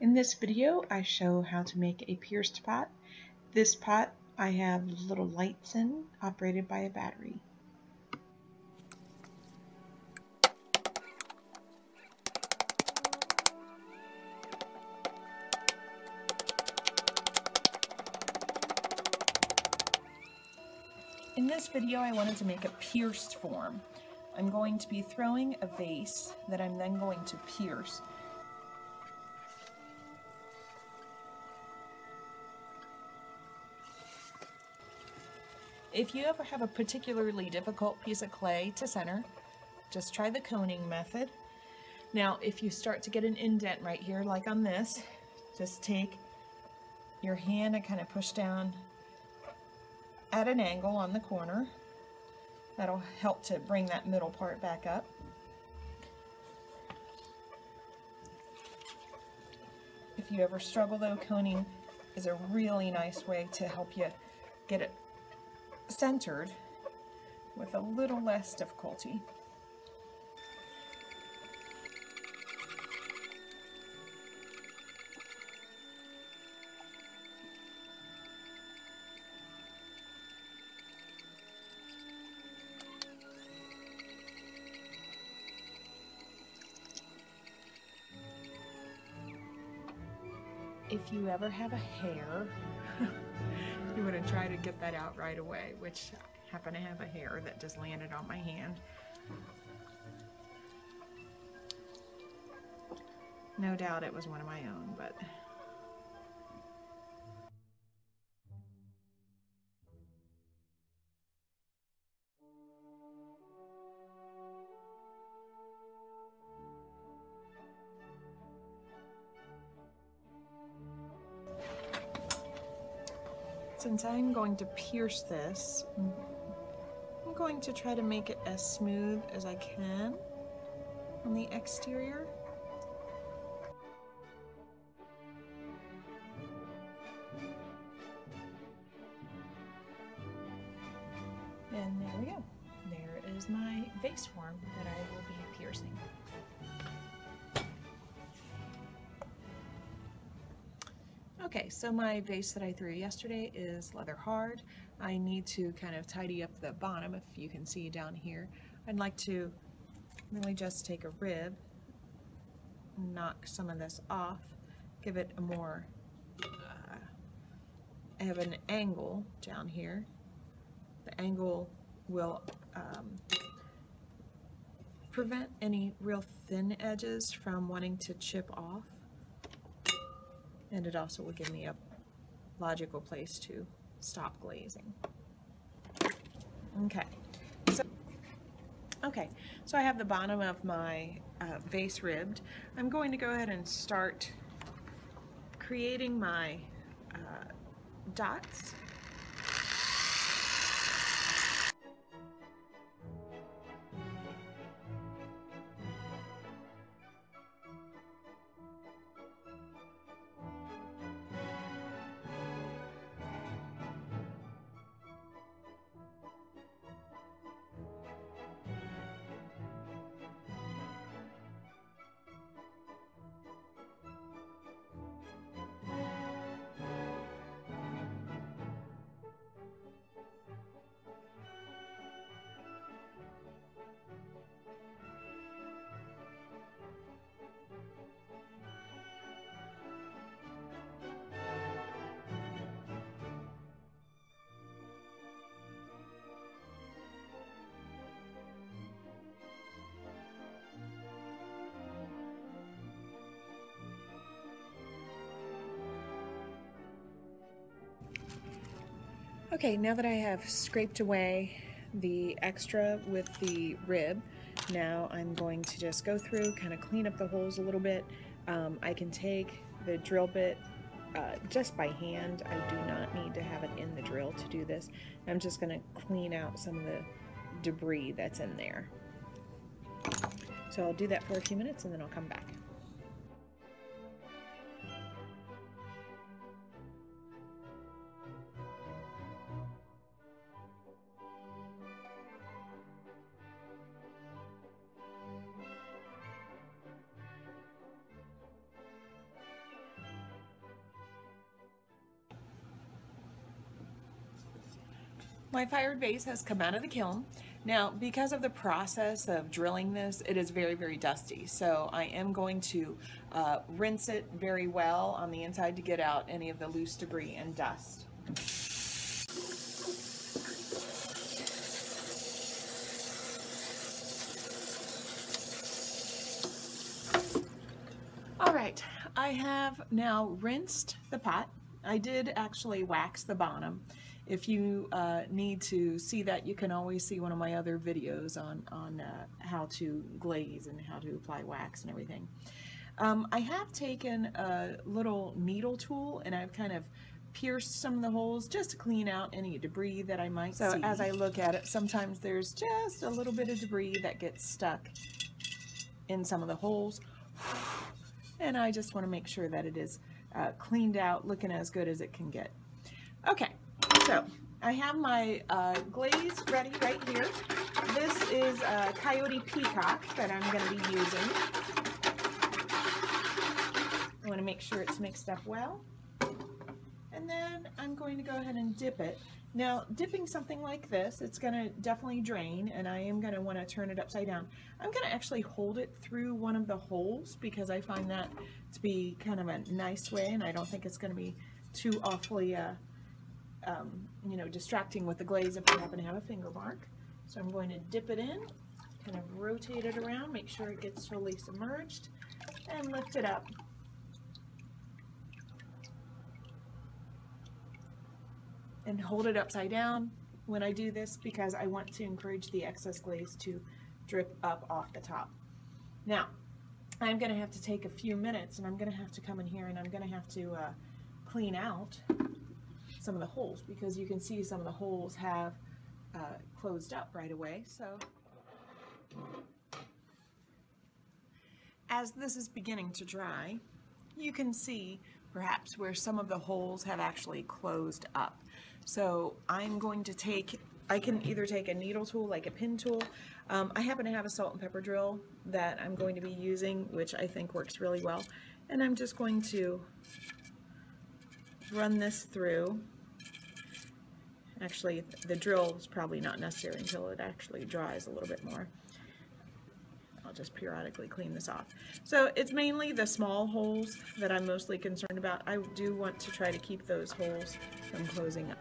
In this video I show how to make a pierced pot. This pot I have little lights in operated by a battery. In this video I wanted to make a pierced form. I'm going to be throwing a vase that I'm then going to pierce. If you ever have a particularly difficult piece of clay to center, just try the coning method. Now, if you start to get an indent right here, like on this, just take your hand and kind of push down at an angle on the corner. That'll help to bring that middle part back up. If you ever struggle though, coning is a really nice way to help you get it centered with a little less difficulty. If you ever have a hair you want to try to get that out right away, which I happen to have a hair that just landed on my hand. No doubt it was one of my own, but Since I'm going to pierce this, I'm going to try to make it as smooth as I can on the exterior. And there we go. There is my vase form that I will be piercing. Okay, so my vase that I threw yesterday is leather hard. I need to kind of tidy up the bottom, if you can see down here. I'd like to really just take a rib, knock some of this off, give it a more, uh, have an angle down here. The angle will um, prevent any real thin edges from wanting to chip off and it also will give me a logical place to stop glazing. Okay, so okay, so I have the bottom of my uh, vase ribbed. I'm going to go ahead and start creating my uh, dots Okay, now that I have scraped away the extra with the rib, now I'm going to just go through, kind of clean up the holes a little bit. Um, I can take the drill bit uh, just by hand. I do not need to have it in the drill to do this. I'm just going to clean out some of the debris that's in there. So I'll do that for a few minutes and then I'll come back. My fired vase has come out of the kiln. Now, because of the process of drilling this, it is very, very dusty. So I am going to uh, rinse it very well on the inside to get out any of the loose debris and dust. All right, I have now rinsed the pot. I did actually wax the bottom. If you uh, need to see that, you can always see one of my other videos on, on uh, how to glaze and how to apply wax and everything. Um, I have taken a little needle tool and I've kind of pierced some of the holes just to clean out any debris that I might so see. as I look at it, sometimes there's just a little bit of debris that gets stuck in some of the holes. And I just want to make sure that it is uh, cleaned out, looking as good as it can get. So I have my uh, glaze ready right here. This is a Coyote Peacock that I'm going to be using. I want to make sure it's mixed up well. And then I'm going to go ahead and dip it. Now, dipping something like this, it's going to definitely drain, and I am going to want to turn it upside down. I'm going to actually hold it through one of the holes because I find that to be kind of a nice way, and I don't think it's going to be too awfully uh, um, you know, distracting with the glaze if you happen to have a finger mark. So I'm going to dip it in, kind of rotate it around, make sure it gets totally submerged, and lift it up. And hold it upside down when I do this because I want to encourage the excess glaze to drip up off the top. Now, I'm going to have to take a few minutes and I'm going to have to come in here and I'm going to have to uh, clean out some of the holes because you can see some of the holes have uh, closed up right away. So as this is beginning to dry, you can see perhaps where some of the holes have actually closed up. So I'm going to take, I can either take a needle tool like a pin tool. Um, I happen to have a salt and pepper drill that I'm going to be using, which I think works really well. And I'm just going to run this through Actually, the drill is probably not necessary until it actually dries a little bit more. I'll just periodically clean this off. So it's mainly the small holes that I'm mostly concerned about. I do want to try to keep those holes from closing up.